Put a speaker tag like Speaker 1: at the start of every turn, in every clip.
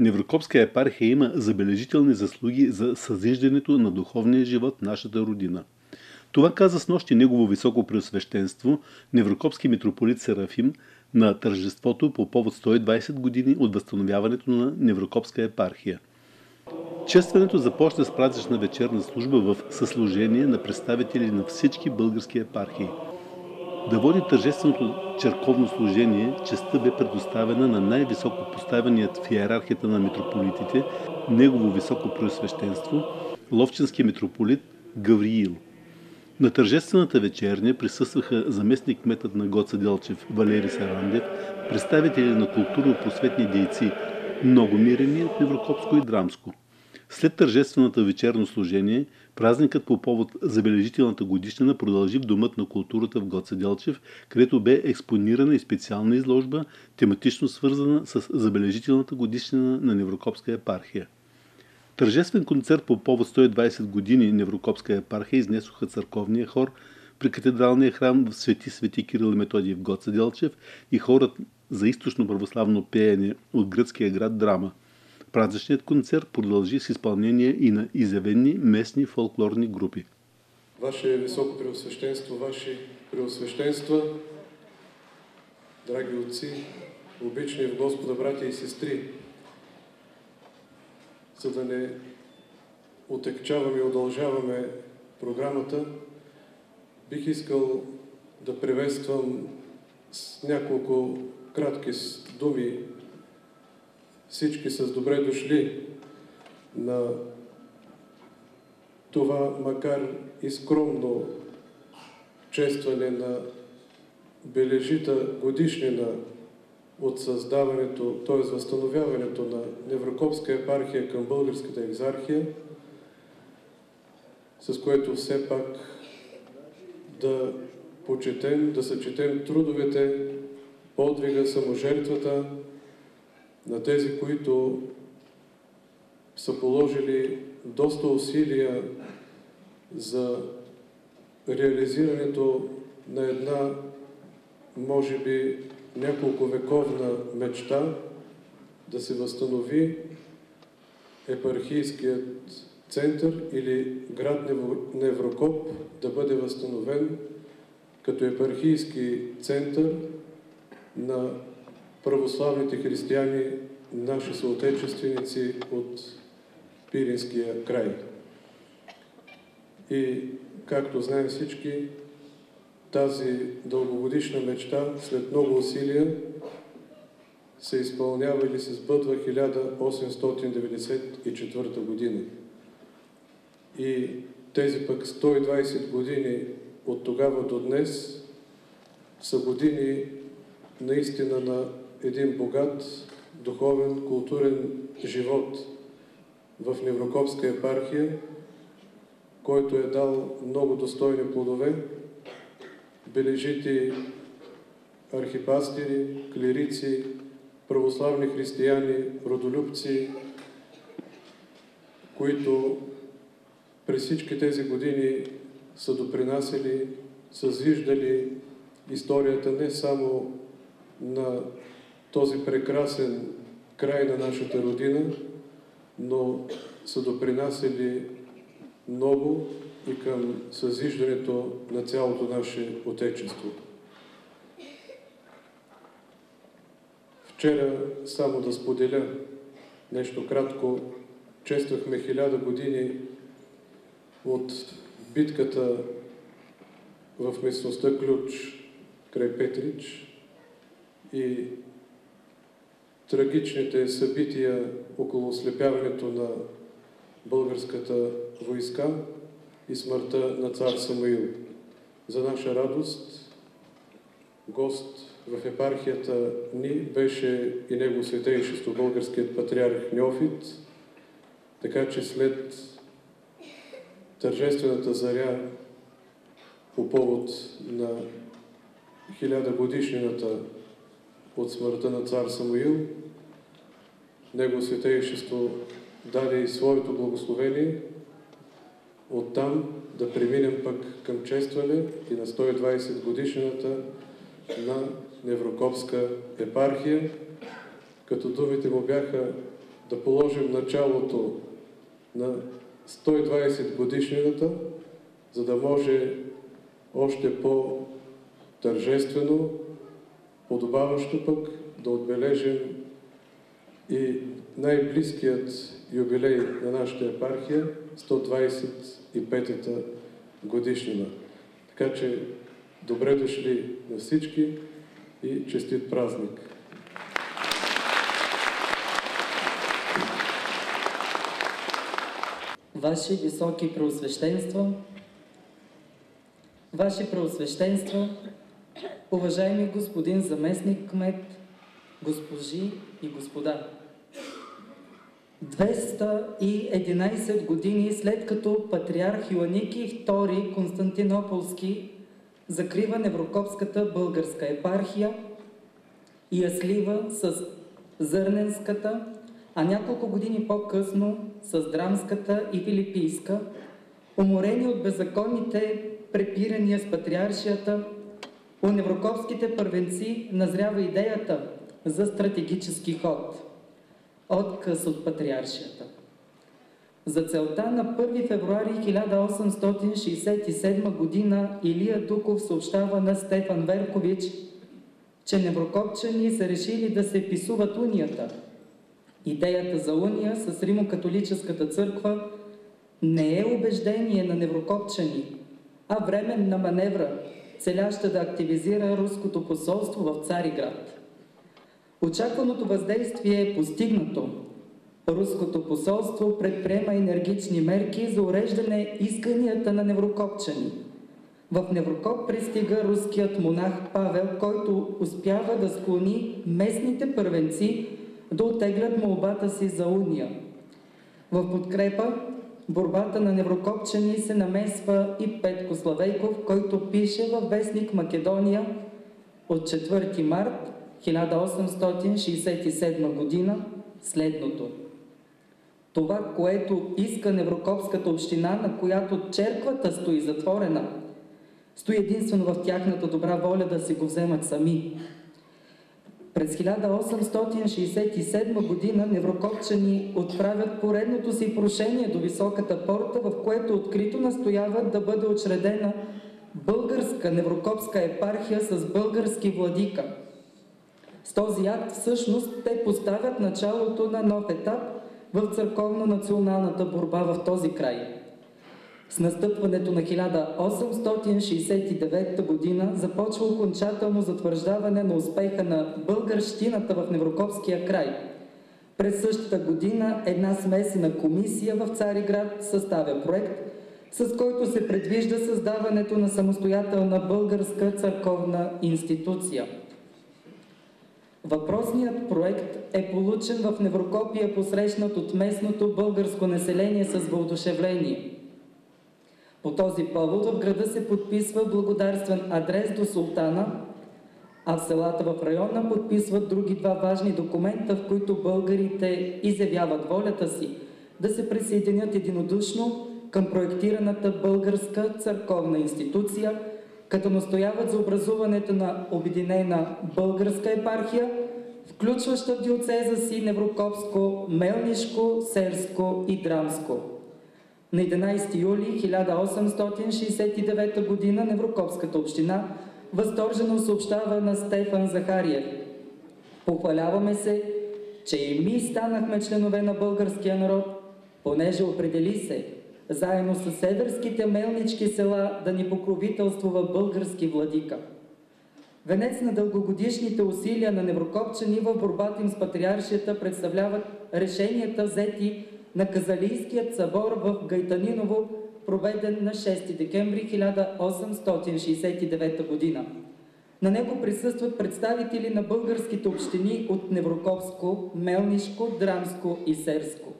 Speaker 1: Неврокопска епархия има забележителни заслуги за съзиждането на духовния живот в нашата родина. Това каза с нощи негово високо преосвещенство, Неврокопски митрополит Серафим, на тържеството по повод 120 години от възстановяването на Неврокопска епархия. Честването започна с празнична вечерна служба в съслужение на представители на всички български епархии – да води тържественото черковно служение, честа бе предоставена на най-високо поставеният в иерархията на митрополитите, негово високо преосвещенство, ловчинския митрополит Гавриил. На тържествената вечерня присъстваха заместник кметът на Гоца Делчев Валери Сарандев, представители на културно-просветни дейци, много мирени от Неврокопско и Драмско. След тържествената вечерно служение, празникът по повод забележителната годишнина продължи в Домът на културата в Гоце Делчев, където бе експонирана и специална изложба, тематично свързана с забележителната годишнина на Неврокопска епархия. Тържествен концерт по повод 120 години Неврокопска епархия изнесоха църковния хор при катедралния храм в Свети Свети Кирил и Методий в Гоце Делчев и хорът за източно православно пеене от гръцкия град Драма – Празничният концерт продължи с изпълнение и на изявени местни фолклорни групи.
Speaker 2: Ваше Високо Преосвещенство, Ваши Преосвещенства, драги отци, обични в Господа братя и сестри, за да не отекчаваме и удължаваме програмата, бих искал да приветствам с няколко кратки думи всички с добре дошли на това, макар и скромно честване на бележита годишнина от създаването, т.е. възстановяването на Неврокопска епархия към Българската екзархия, с което все пак да почетем, да съчетем трудовете, подвига, саможертвата, на тези, които са положили доста усилия за реализирането на една, може би, няколко вековна мечта да се възстанови епархийският център или град Неврокоп да бъде възстановен като епархийски център на православните християни, наши съотечественици от Пиринския край. И, както знаем всички, тази дългогодишна мечта, след много усилия, се изпълнява или се сбъдва 1894 година. И тези пък 120 години от тогава до днес са години наистина на един богат духовен, културен живот в Неврокопска епархия, който е дал много достойни плодове, бележити архипастири, клирици, православни християни, родолюбци, които през всички тези години са допринасяли, са виждали историята не само на този прекрасен край на нашата родина, но са допринасяли много и към съзиждането на цялото наше Отечество. Вчера, само да споделя нещо кратко, чествахме хиляда години от битката в местността Ключ край Петрич и трагичните събития около ослепяването на българската войска и смъртта на цар Самуил. За наша радост, гост в епархията ни беше и него светейшество българският патриарх Неофит, така че след тържествената заря по повод на хиляда годишнината от смъртта на цар Самуил, Него Святейшество даде и своето благословение, оттам да преминем пък към честване и на 120 годишната на Неврокопска епархия, като думите му бяха да положим началото на 120 годишнината, за да може още по-тържествено, подобаващо пък да отбележим и най-близкият юбилей на нашата епархия 125-та годишнина. Така че добре дошли на всички и честит празник!
Speaker 3: Ваши високи преосвещенства, Ваши преосвещенства, уважаеми господин заместник кмет, госпожи и господа. 211 години след като патриарх Йоаники II Константинополски закрива Неврокопската българска епархия и я слива с Зърненската, а няколко години по-късно с Драмската и Филипийска, уморени от беззаконните препирания с патриаршията, у неврокопските първенци назрява идеята за стратегически ход, отказ от патриаршията. За целта на 1 февруари 1867 година Илия Дуков съобщава на Стефан Веркович, че неврокопчани са решили да се писуват унията. Идеята за уния с Римокатолическата църква не е убеждение на неврокопчани, а временна маневра, целяща да активизира руското посолство в Цариград. Очакваното въздействие е постигнато. Руското посолство предприема енергични мерки за уреждане исканията на неврокопчани. В Неврокоп пристига руският монах Павел, който успява да склони местните първенци да отеглят молбата си за уния. В подкрепа борбата на неврокопчани се намесва и Петко Славейков, който пише във вестник Македония от 4 март 1867 година следното. Това, което иска Неврокопската община, на която черквата стои затворена, стои единствено в тяхната добра воля да си го вземат сами. През 1867 година неврокопчани отправят поредното си прошение до високата порта, в което открито настояват да бъде учредена българска неврокопска епархия с български владика. С този акт всъщност те поставят началото на нов етап в църковно-националната борба в този край. С настъпването на 1869 година започва окончателно затвърждаване на успеха на българщината в Неврокопския край. През същата година една смесена комисия в Цариград съставя проект, с който се предвижда създаването на самостоятелна българска църковна институция. Въпросният проект е получен в Неврокопия посрещнат от местното българско население с въодушевление – по този повод в града се подписва благодарствен адрес до султана, а в селата в района подписват други два важни документа, в които българите изявяват волята си да се присъединят единодушно към проектираната българска църковна институция, като настояват за образуването на обединена българска епархия, включваща в диоцеза си Неврокопско, Мелнишко, Серско и Драмско. На 11 юли 1869 г. Неврокопската община възторжено съобщава на Стефан Захариев. Похваляваме се, че и ми станахме членове на българския народ, понеже определи се, заедно с седърските мелнички села, да ни покровителствува български владика. Венец на дългогодишните усилия на неврокопчани в борбата им с патриаршията представляват решенията взети на Казалийският събор в Гайтаниново, проведен на 6 декември 1869 година. На него присъстват представители на българските общини от Невроковско, Мелнишко, Драмско и Серско.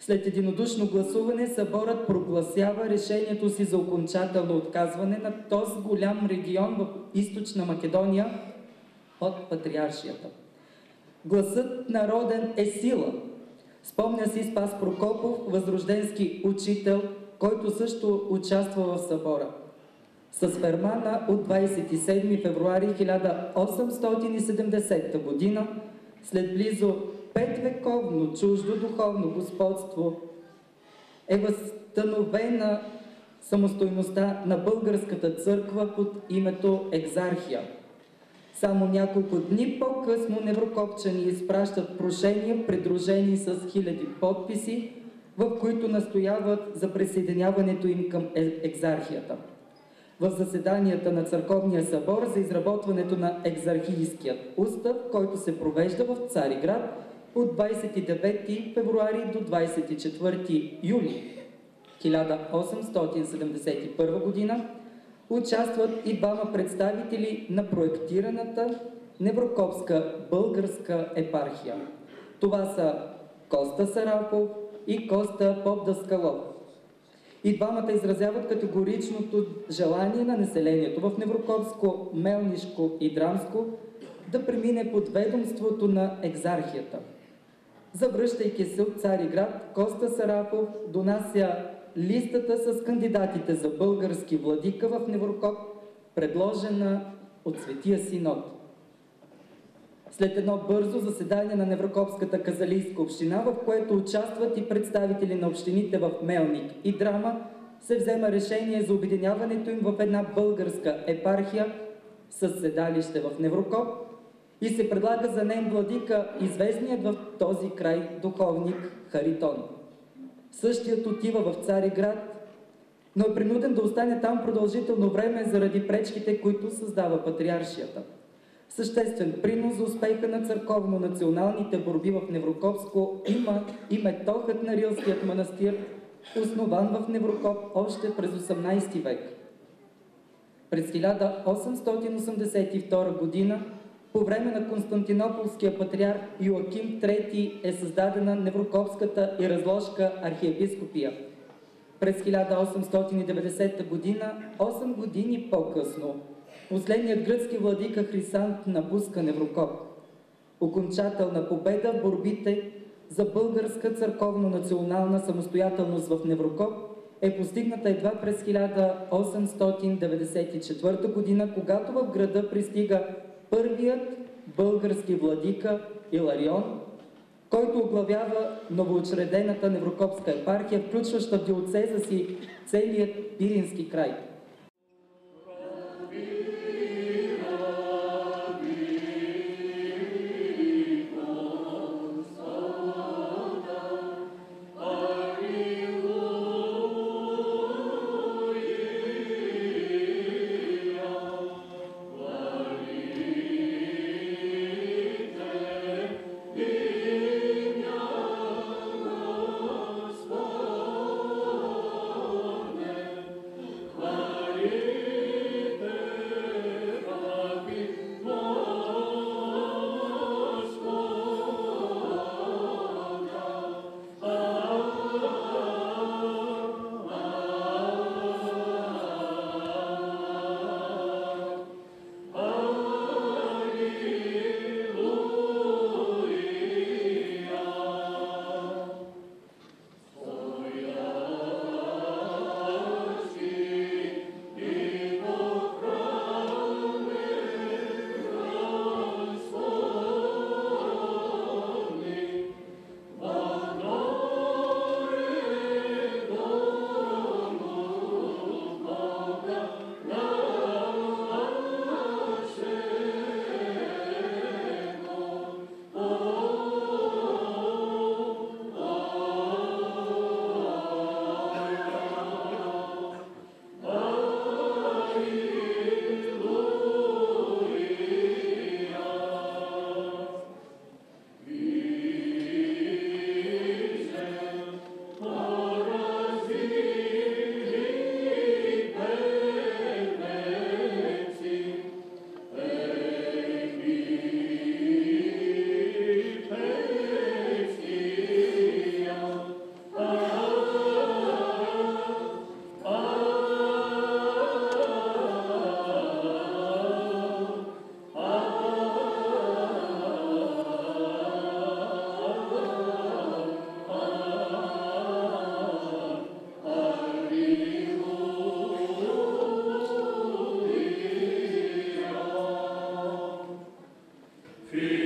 Speaker 3: След единодушно гласуване съборът прогласява решението си за окончателно отказване на този голям регион в източна Македония от патриаршията. Гласът народен е сила, Спомня си Спас Прокопов, възрожденски учител, който също участва в събора. С фермана от 27 февруари 1870 година, след близо петвековно чуждо духовно господство е възстановена самостойността на българската църква под името Екзархия. Само няколко дни по-късно неврокопчани изпращат прошения, придружени с хиляди подписи, в които настояват за присъединяването им към е- екзархията. В заседанията на Църковния събор за изработването на екзархийският устав, който се провежда в Цариград от 29 февруари до 24 юли 1871 година, участват и двама представители на проектираната Неврокопска българска епархия. Това са Коста Сарафов и Коста Попдаскалов. И двамата изразяват категоричното желание на населението в Неврокопско, Мелнишко и Драмско да премине под ведомството на екзархията. Завръщайки се от Цариград, Коста Сарафов донася листата с кандидатите за български владика в Неврокоп, предложена от Светия Синод. След едно бързо заседание на Неврокопската казалийска община, в което участват и представители на общините в Мелник и Драма, се взема решение за обединяването им в една българска епархия с седалище в Неврокоп и се предлага за нейн владика известният в този край духовник Харитон. Същият отива в Цариград, но е принуден да остане там продължително време заради пречките, които създава патриаршията. Съществен принос за успеха на църковно-националните борби в Неврокопско има и метохът на Рилският манастир, основан в Неврокоп още през 18 век. През 1882 година, по време на Константинополския патриарх Йоаким III е създадена Неврокопската и разложка архиепископия. През 1890 година, 8 години по-късно, Последният гръцки владика Хрисант напуска Неврокоп. Окончателна победа в борбите за българска църковно-национална самостоятелност в Неврокоп е постигната едва през 1894 година, когато в града пристига първият български владика Иларион, който оглавява новоочредената Неврокопска епархия, включваща в диоцеза си целият Пирински край –
Speaker 4: Peace.